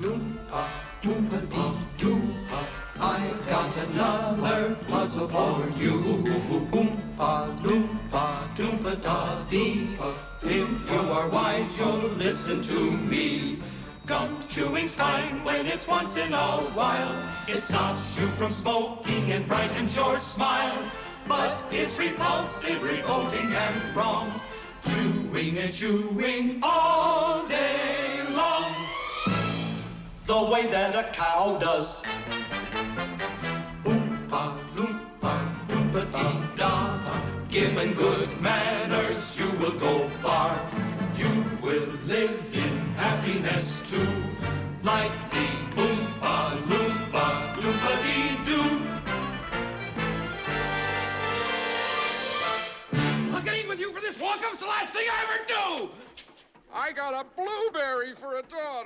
loompa, loompa dee doompa. I've got another puzzle for you. Oompa, loompa, doompa da dee. If you are wise, you'll listen to me. Gum chewing's fine when it's once in a while. It stops you from smoking and brightens your smile. But it's repulsive, revolting, and wrong. Chewing and chewing all the way that a cow does. Oompa, loompa, oompa dee da. Given good manners, you will go far. You will live in happiness too, like the oompa, loompa, oompa dee doo. Agreeing with you for this walk-up's the last thing I ever do. I got a blueberry for a daughter.